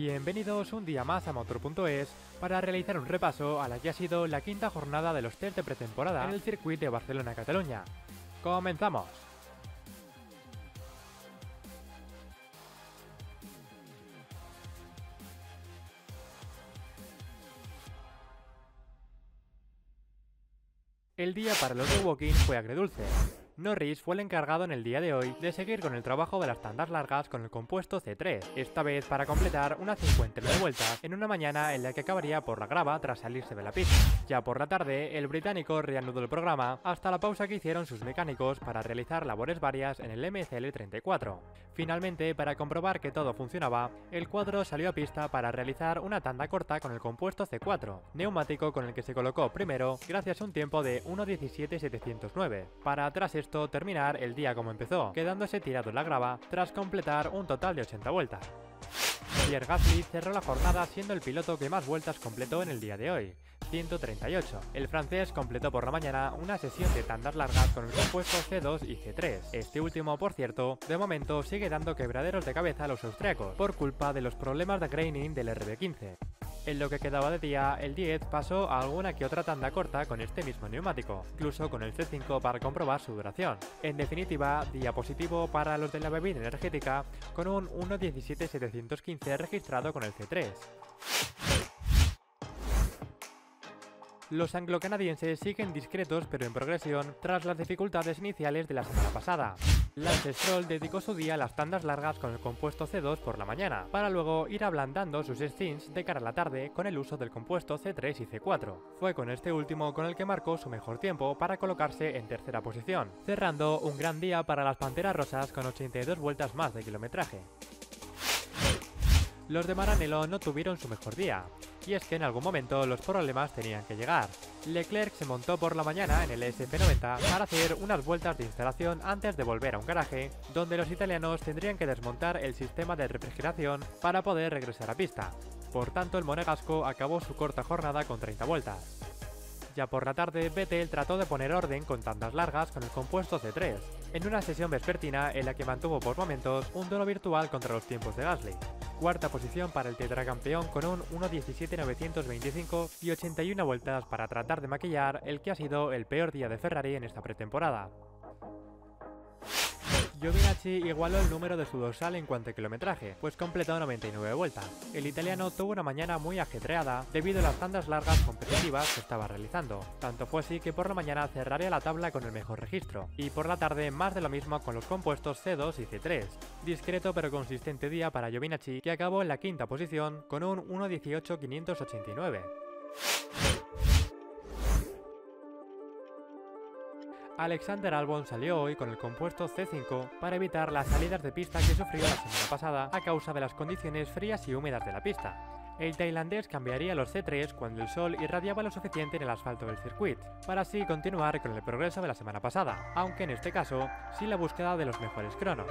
Bienvenidos un día más a Motor.es para realizar un repaso a la que ha sido la quinta jornada de los test de pretemporada en el circuito de Barcelona-Cataluña. ¡Comenzamos! El día para los de Walking fue agredulce. Norris fue el encargado en el día de hoy de seguir con el trabajo de las tandas largas con el compuesto C3, esta vez para completar unas 59 vueltas en una mañana en la que acabaría por la grava tras salirse de la pista. Ya por la tarde, el británico reanudó el programa hasta la pausa que hicieron sus mecánicos para realizar labores varias en el MCL34. Finalmente, para comprobar que todo funcionaba, el cuadro salió a pista para realizar una tanda corta con el compuesto C4, neumático con el que se colocó primero gracias a un tiempo de 1.17.709. Para tras terminar el día como empezó, quedándose tirado en la grava tras completar un total de 80 vueltas. Pierre Gasly cerró la jornada siendo el piloto que más vueltas completó en el día de hoy, 138. El francés completó por la mañana una sesión de tandas largas con el compuesto C2 y C3. Este último, por cierto, de momento sigue dando quebraderos de cabeza a los austriacos por culpa de los problemas de graining del RB15. En lo que quedaba de día, el 10 pasó a alguna que otra tanda corta con este mismo neumático, incluso con el C5 para comprobar su duración. En definitiva, día positivo para los de la bebida energética con un 1.17.715 registrado con el C3. Los anglo-canadienses siguen discretos pero en progresión tras las dificultades iniciales de la semana pasada. Lance Stroll dedicó su día a las tandas largas con el compuesto C2 por la mañana, para luego ir ablandando sus stints de cara a la tarde con el uso del compuesto C3 y C4. Fue con este último con el que marcó su mejor tiempo para colocarse en tercera posición, cerrando un gran día para las Panteras Rosas con 82 vueltas más de kilometraje. Los de Maranello no tuvieron su mejor día, y es que en algún momento los problemas tenían que llegar. Leclerc se montó por la mañana en el SP90 para hacer unas vueltas de instalación antes de volver a un garaje, donde los italianos tendrían que desmontar el sistema de refrigeración para poder regresar a pista. Por tanto, el monegasco acabó su corta jornada con 30 vueltas. Ya por la tarde, Vettel trató de poner orden con tandas largas con el compuesto C3, en una sesión vespertina en la que mantuvo por momentos un duelo virtual contra los tiempos de Gasly. Cuarta posición para el tetracampeón con un 1.17.925 y 81 vueltas para tratar de maquillar el que ha sido el peor día de Ferrari en esta pretemporada. Giovinazzi igualó el número de su dorsal en cuanto a kilometraje, pues completó 99 vueltas. El italiano tuvo una mañana muy ajetreada debido a las tandas largas competitivas que estaba realizando. Tanto fue así que por la mañana cerraría la tabla con el mejor registro, y por la tarde más de lo mismo con los compuestos C2 y C3. Discreto pero consistente día para Giovinazzi que acabó en la quinta posición con un 1.18.589. Alexander Albon salió hoy con el compuesto C5 para evitar las salidas de pista que sufrió la semana pasada a causa de las condiciones frías y húmedas de la pista. El tailandés cambiaría los C3 cuando el sol irradiaba lo suficiente en el asfalto del circuito, para así continuar con el progreso de la semana pasada, aunque en este caso sin la búsqueda de los mejores cronos.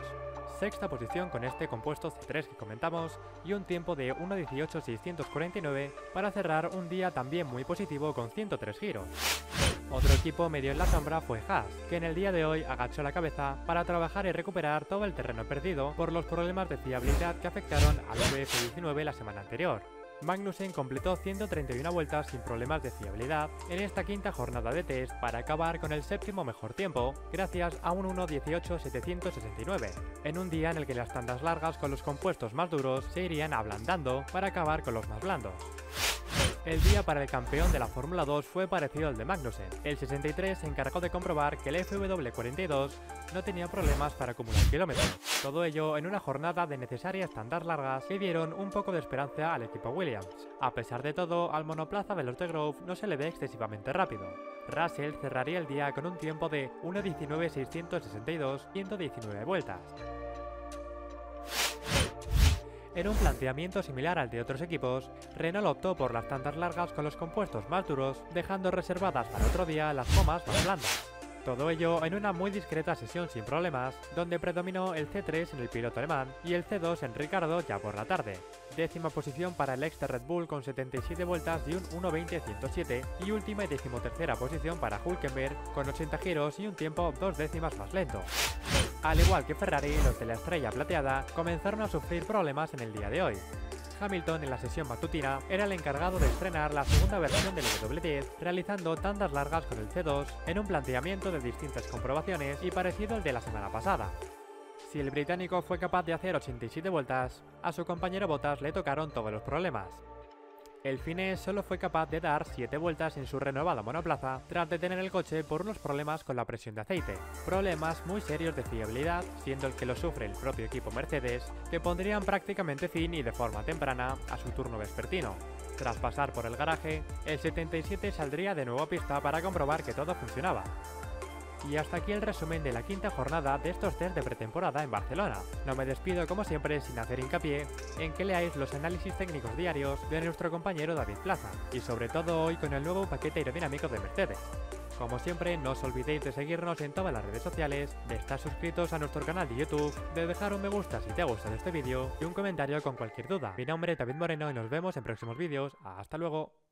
Sexta posición con este compuesto C3 que comentamos y un tiempo de 1.18.649 para cerrar un día también muy positivo con 103 giros. Otro equipo medio en la sombra fue Haas, que en el día de hoy agachó la cabeza para trabajar y recuperar todo el terreno perdido por los problemas de fiabilidad que afectaron al VF19 la semana anterior. Magnussen completó 131 vueltas sin problemas de fiabilidad en esta quinta jornada de test para acabar con el séptimo mejor tiempo, gracias a un 1.18.769, en un día en el que las tandas largas con los compuestos más duros se irían ablandando para acabar con los más blandos. El día para el campeón de la Fórmula 2 fue parecido al de Magnussen. El 63 se encargó de comprobar que el FW42 no tenía problemas para acumular kilómetros. Todo ello en una jornada de necesarias tandas largas que dieron un poco de esperanza al equipo Williams. A pesar de todo, al monoplaza de los de Grove no se le ve excesivamente rápido. Russell cerraría el día con un tiempo de 1.19.662 119 vueltas. En un planteamiento similar al de otros equipos, Renault optó por las tandas largas con los compuestos más duros, dejando reservadas para otro día las gomas más blandas. Todo ello en una muy discreta sesión sin problemas, donde predominó el C3 en el piloto alemán y el C2 en Ricardo ya por la tarde. Décima posición para el ex Red Bull con 77 vueltas y un 1.20.107 y última y decimotercera posición para Hulkenberg con 80 giros y un tiempo dos décimas más lento. Al igual que Ferrari, los de la estrella plateada comenzaron a sufrir problemas en el día de hoy. Hamilton en la sesión matutina era el encargado de estrenar la segunda versión del W10, realizando tandas largas con el C2 en un planteamiento de distintas comprobaciones y parecido al de la semana pasada. Si el británico fue capaz de hacer 87 vueltas, a su compañero Bottas le tocaron todos los problemas. El finés solo fue capaz de dar 7 vueltas en su renovada monoplaza tras detener el coche por unos problemas con la presión de aceite, problemas muy serios de fiabilidad, siendo el que lo sufre el propio equipo Mercedes, que pondrían prácticamente fin y de forma temprana a su turno vespertino. Tras pasar por el garaje, el 77 saldría de nuevo a pista para comprobar que todo funcionaba, y hasta aquí el resumen de la quinta jornada de estos test de pretemporada en Barcelona. No me despido como siempre sin hacer hincapié en que leáis los análisis técnicos diarios de nuestro compañero David Plaza, y sobre todo hoy con el nuevo paquete aerodinámico de Mercedes. Como siempre, no os olvidéis de seguirnos en todas las redes sociales, de estar suscritos a nuestro canal de YouTube, de dejar un me gusta si te ha gustado este vídeo y un comentario con cualquier duda. Mi nombre es David Moreno y nos vemos en próximos vídeos. ¡Hasta luego!